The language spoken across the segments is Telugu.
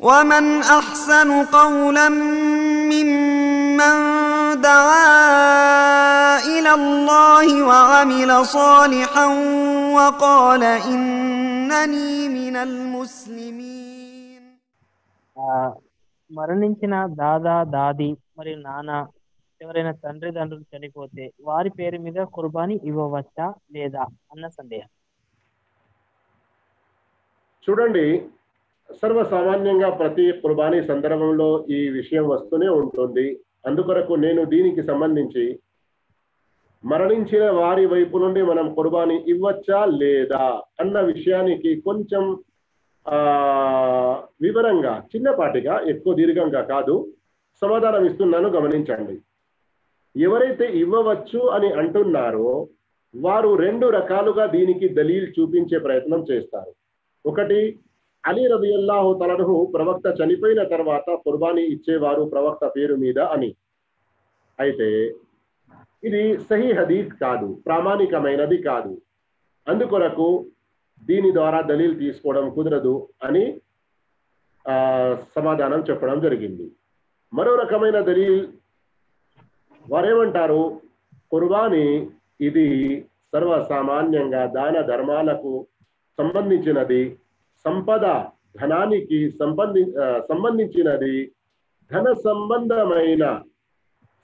ومن احسن قولا ممن دعا الى الله وعمل صالحا وقال انني من المسلمين ఆ, మరణించిన దాదా దాది మరియు నాన్న ఎవరైనా తండ్రి తండ్రులు చనిపోతే వారి పేరు మీద కుర్బానీ ఇవ్వవచ్చా లేదా అన్న సందేహం చూడండి సర్వసామాన్యంగా ప్రతి కుర్బానీ సందర్భంలో ఈ విషయం వస్తూనే ఉంటుంది. అందుకొరకు నేను దీనికి సంబంధించి మరణించిన వారి వైపు నుండి మనం కుర్బానీ ఇవ్వచ్చా లేదా అన్న విషయానికి కొంచెం ఆ వివరంగా చిన్నపాటిగా ఎక్కువ దీర్ఘంగా కాదు సమాధానం ఇస్తున్నాను గమనించండి. ఎవరైతే ఇవ్వవచ్చు అని అంటున్నారో వారు రెండు రకాలుగా దీనికి దలీల్ చూపించే ప్రయత్నం చేస్తారు. ఒకటి అలీ రబియల్లాహు తలను ప్రవక్త చనిపోయిన తర్వాత కుర్బానీ ఇచ్చేవారు ప్రవక్త పేరు మీద అని. అయితే ఇది సహీ హదీద్ కాదు ప్రామాణికమైనది కాదు. అందుకొరకు దీని ద్వారా దలీల్ తీసుకోవడం కుదరదు అని ఆ, సమాధానం చెప్పడం జరిగింది. మరో రకమైన దలీల్ వారేమంటారు? కుర్బానీ ఇది సర్వసామాన్యంగా దాన ధర్మాలకు సంబంధించినది. సంపద ధనానికి సంబంధి సంబంధించినది. ధన సంబంధమైన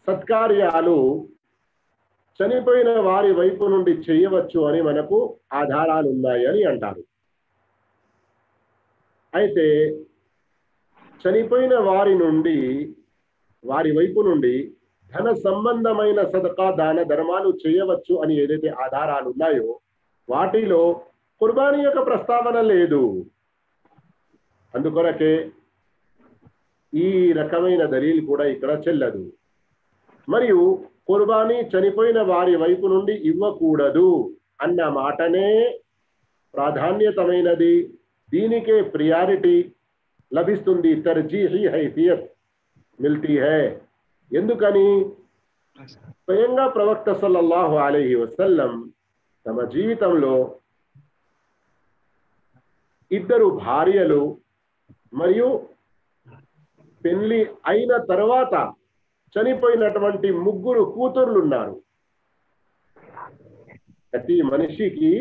సత్కార్యాలు చనిపోయిన వారి వైపు నుండి చేయవచ్చు అని మనకు ఆధారాలు ఉన్నాయి అని అంటారు. అయితే చనిపోయిన వారి నుండి వారి వైపు నుండి ధన సంబంధమైన సదకా దాన ధర్మాలు చేయవచ్చు అని ఏదైతే ఆధారాలు ఉన్నాయో వాటిలో కుర్బానీ యొక్క ప్రస్తావన లేదు. అందుకొరకే ఈ రకమైన దలీల్ కూడా ఇక్కడ చెల్లదు. మరియు కుర్బానీ చనిపోయిన వారి వైపు నుండి ఇవ్వకూడదు అన్న మాటనే ప్రాధాన్యతమైనది. దీనికే ప్రియారిటీ లభిస్తుంది. తర్జీహి హైఫియత్ మిల్తీ హై. ఎందుకని? స్వయంగా ప్రవక్త సల్లల్లాహు అలైహి వసల్లం తమ జీవితంలో ఇద్దరు భార్యలు మరియు పెళ్ళి అయిన తర్వాత చనిపోయినటువంటి ముగ్గురు కూతుర్లు ఉన్నారు ప్రతి మనిషికి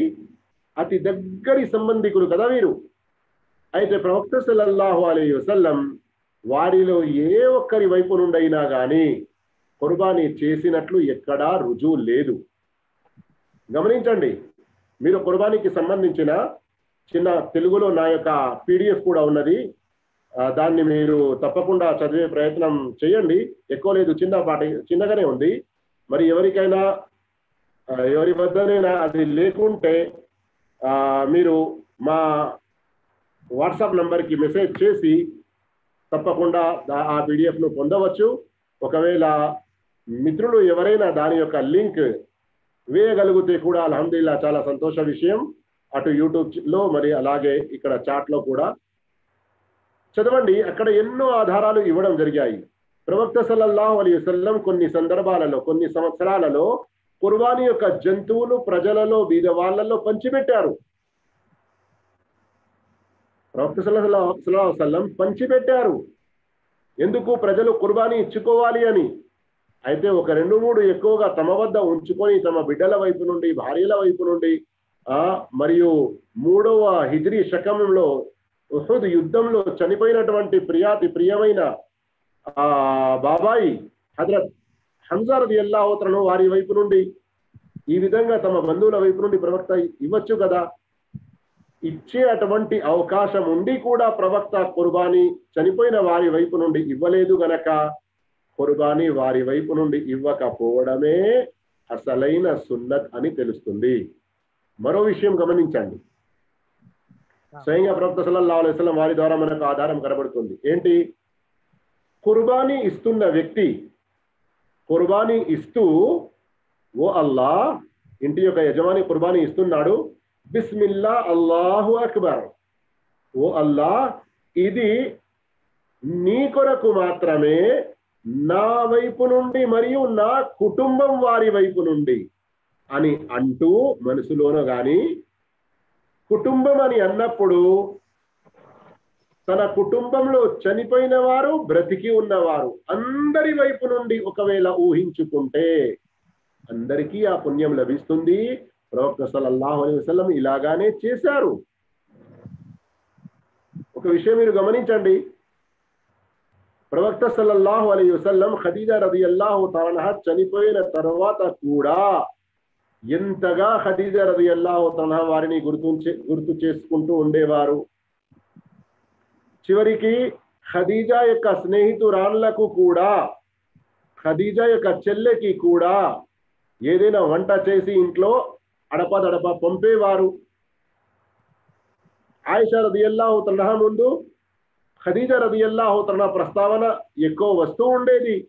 అతి దగ్గరి సంబంధికులు కదా వీరు. అయితే ప్రవక్త సల్లల్లాహు అలీ వసల్లం వారిలో ఏ ఒక్కరి వైపు నుండైనా కానీ కుర్బానీ చేసినట్లు ఎక్కడా రుజువు లేదు. గమనించండి మీరు కుర్బానీకి సంబంధించిన చిన్న తెలుగులో నా యొక్క పీడిఎఫ్ కూడా ఉన్నది. దాన్ని మీరు తప్పకుండా చదివే ప్రయత్నం చేయండి. ఎక్కువ లేదు చిన్న పాటి చిన్నగానే ఉంది. మరి ఎవరికైనా ఎవరి వద్దనైనా అది లేకుంటే మీరు మా వాట్సాప్ నంబర్కి మెసేజ్ చేసి తప్పకుండా ఆ పీడిఎఫ్ను పొందవచ్చు. ఒకవేళ మిత్రులు ఎవరైనా దాని యొక్క లింక్ వేయగలిగితే కూడా అల్హమ్దుల్లా చాలా సంతోష విషయం. అటు యూట్యూబ్లో మరి అలాగే ఇక్కడ చాట్లో కూడా. చదవండి అక్కడ ఎన్నో ఆధారాలు ఇవ్వడం జరిగాయి. ప్రవక్త సల్లల్లాహు అలీ వసల్లం కొన్ని సందర్భాలలో కొన్ని సంవత్సరాలలో కుర్బానీ యొక్క జంతువులు ప్రజలలో బీద వాళ్ళలో పంచిపెట్టారు. ప్రవక్త సల్లల్లాహు వసల్లం పంచిపెట్టారు. ఎందుకు ప్రజలు కుర్బానీ ఇచ్చుకోవాలి అని? అయితే ఒక రెండు మూడు ఎక్కువగా తమ వద్ద ఉంచుకొని తమ బిడ్డల వైపు నుండి భార్యల వైపు నుండి మరియు మూడవ హిజ్రీ శకంలో ఉహద్ యుద్ధంలో చనిపోయినటువంటి ప్రియాతి ప్రియమైన ఆ బాబాయి హజరత్ హంజారది రది అల్లాహోత్రను వారి వైపు నుండి ఈ విధంగా తమ బంధువుల వైపు నుండి ప్రవక్త ఇవ్వచ్చు కదా? ఇచ్చే అటువంటి అవకాశం ఉండి కూడా ప్రవక్త కుర్బానీ చనిపోయిన వారి వైపు నుండి ఇవ్వలేదు గనక కుర్బానీ వారి వైపు నుండి ఇవ్వకపోవడమే అసలైన సున్నత్ అని తెలుస్తుంది. మరో విషయం గమనించండి. స్వయంగా ప్రవక్త సల్లల్లాహు అలైహి వసల్లం వారి ద్వారా మనకు ఆధారం కనబడుతుంది. ఏంటి? కుర్బానీ ఇస్తున్న వ్యక్తి కుర్బానీ ఇస్తూ ఓ అల్లా ఇంటి యొక్క యజమాని కుర్బానీ ఇస్తున్నాడు. బిస్మిల్లా అల్లాహు అక్బర్. ఓ అల్లా ఇది నీ కొరకు మాత్రమే నా వైపు నుండి మరియు నా కుటుంబం వారి వైపు నుండి అని అంటూ మనసులోనో కానీ కుటుంబం అని అన్నప్పుడు తన కుటుంబంలో చనిపోయిన వారు బ్రతికి ఉన్నవారు అందరి వైపు నుండి ఒకవేళ ఊహించుకుంటే అందరికీ ఆ పుణ్యం లభిస్తుంది. ప్రవక్త సల్లల్లాహు అలైహి వసల్లం ఇలాగానే చేశారు. ఒక విషయం మీరు గమనించండి. ప్రవక్త సల్లల్లాహు అలైహి వసల్లం ఖదీజా రదియల్లాహు తరణ చనిపోయిన తర్వాత కూడా ఎంతగా ఖదీజా రదియల్లాహు తనహా వారిని గుర్తు గుర్తు చేసుకుంటూ ఉండేవారు. చివరికి ఖదీజా యొక్క స్నేహితురాన్లకు కూడా ఖదీజా యొక్క చెల్లెకి కూడా ఏదైనా వంట చేసి ఇంట్లో అడపదడప పంపేవారు. ఆయిషా రదియల్లాహు తనహ ముందు ఖదీజా రదియల్లాహు తన ప్రస్తావన ఎక్కువ వస్తూ ఉండేది.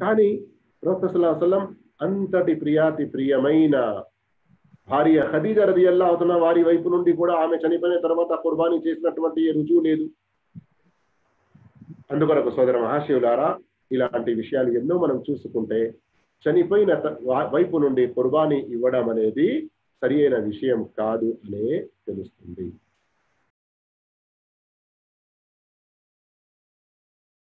కానీ ప్రొఫెసర్ అసలం అంతటి ప్రియాతి ప్రియమైన భార్య ఖదీజా రదియల్లాహు అవుతున్న వారి వైపు నుండి కూడా ఆమె చనిపోయిన తర్వాత కుర్బానీ చేసినటువంటి రుజువు లేదు. అందుకొరకు సోదర మహాశివులారా ఇలాంటి విషయాలు ఎన్నో మనం చూసుకుంటే చనిపోయిన త- వైపు నుండి కుర్బానీ ఇవ్వడం అనేది సరి అయిన విషయం కాదు అనే తెలుస్తుంది.